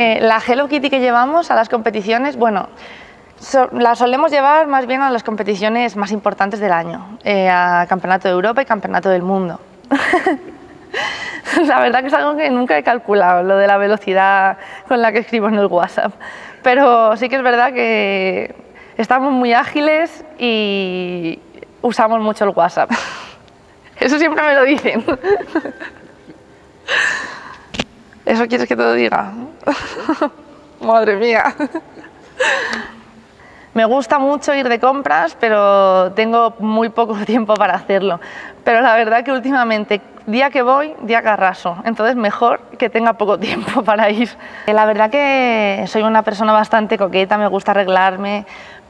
La Hello Kitty que llevamos a las competiciones, bueno, la solemos llevar más bien a las competiciones más importantes del año, eh, a Campeonato de Europa y Campeonato del Mundo. la verdad que es algo que nunca he calculado, lo de la velocidad con la que escribo en el WhatsApp. Pero sí que es verdad que estamos muy ágiles y usamos mucho el WhatsApp. Eso siempre me lo dicen. ¿Eso quieres que te lo diga? Madre mía. Me gusta mucho ir de compras, pero tengo muy poco tiempo para hacerlo. Pero la verdad que últimamente, día que voy, día que arraso. Entonces mejor que tenga poco tiempo para ir. La verdad que soy una persona bastante coqueta, me gusta arreglarme,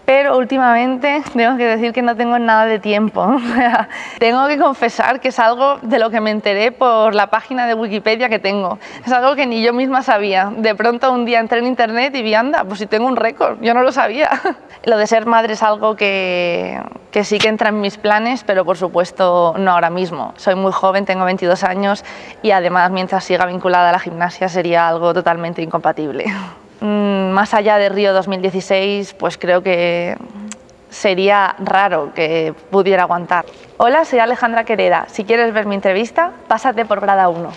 pero últimamente tengo que decir que no tengo nada de tiempo. tengo que confesar que es algo de lo que me enteré por la página de Wikipedia que tengo. Es algo que ni yo misma sabía. De pronto un día entré en internet y vi, anda, pues si tengo un récord, yo no lo sabía. lo de ser madre es algo que, que sí que entra en mis planes, pero por supuesto no ahora mismo. Soy muy joven, tengo 22 años y además mientras siga vinculada a la gimnasia sería algo totalmente incompatible. Mm, más allá de Río 2016, pues creo que sería raro que pudiera aguantar. Hola, soy Alejandra Quereda. Si quieres ver mi entrevista, pásate por Grada 1.